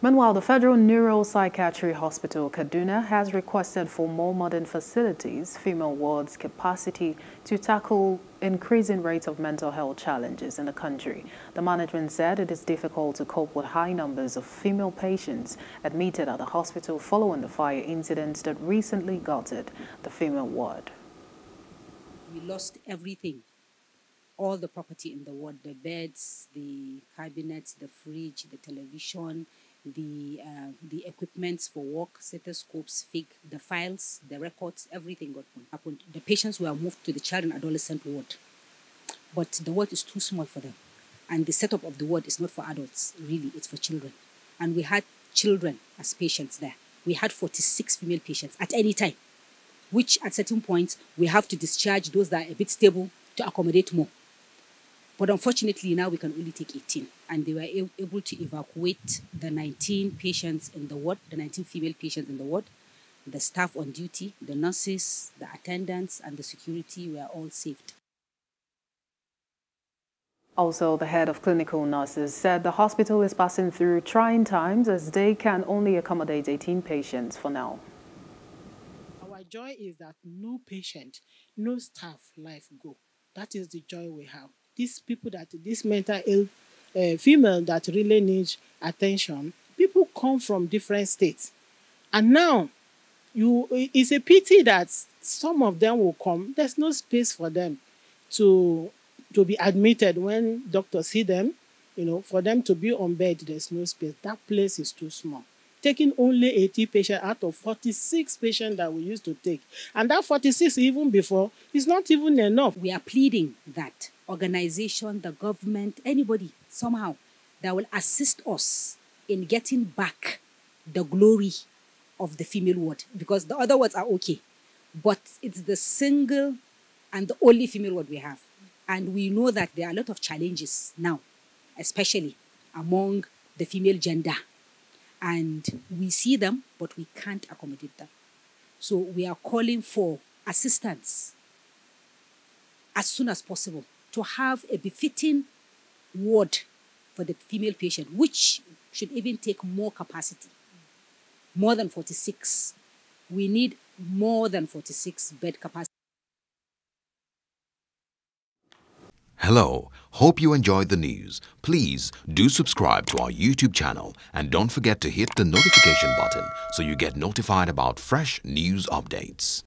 Meanwhile, the Federal Neuropsychiatry Hospital, Kaduna, has requested for more modern facilities, female wards capacity to tackle increasing rates of mental health challenges in the country. The management said it is difficult to cope with high numbers of female patients admitted at the hospital following the fire incidents that recently gutted the female ward. We lost everything all the property in the ward the beds, the cabinets, the fridge, the television, the uh, the equipments for work, stethoscopes, fig, the files, the records, everything got happened. The patients were moved to the child and adolescent ward, but the ward is too small for them, and the setup of the ward is not for adults. Really, it's for children, and we had children as patients there. We had 46 female patients at any time, which at certain points we have to discharge those that are a bit stable to accommodate more. But unfortunately, now we can only take 18. And they were able to evacuate the 19 patients in the ward, the 19 female patients in the ward. The staff on duty, the nurses, the attendants, and the security were all saved. Also, the head of clinical nurses said the hospital is passing through trying times as they can only accommodate 18 patients for now. Our joy is that no patient, no staff life go. That is the joy we have these people that this mental ill uh, female that really needs attention, people come from different states. And now you it's a pity that some of them will come. There's no space for them to to be admitted when doctors see them. You know, for them to be on bed, there's no space. That place is too small. Taking only 80 patients out of 46 patients that we used to take. And that 46, even before, is not even enough. We are pleading that organization, the government, anybody somehow that will assist us in getting back the glory of the female word because the other words are okay, but it's the single and the only female word we have. And we know that there are a lot of challenges now, especially among the female gender. And we see them, but we can't accommodate them. So we are calling for assistance as soon as possible to have a befitting ward for the female patient, which should even take more capacity, more than 46. We need more than 46 bed capacity. Hello, hope you enjoyed the news. Please do subscribe to our YouTube channel and don't forget to hit the notification button so you get notified about fresh news updates.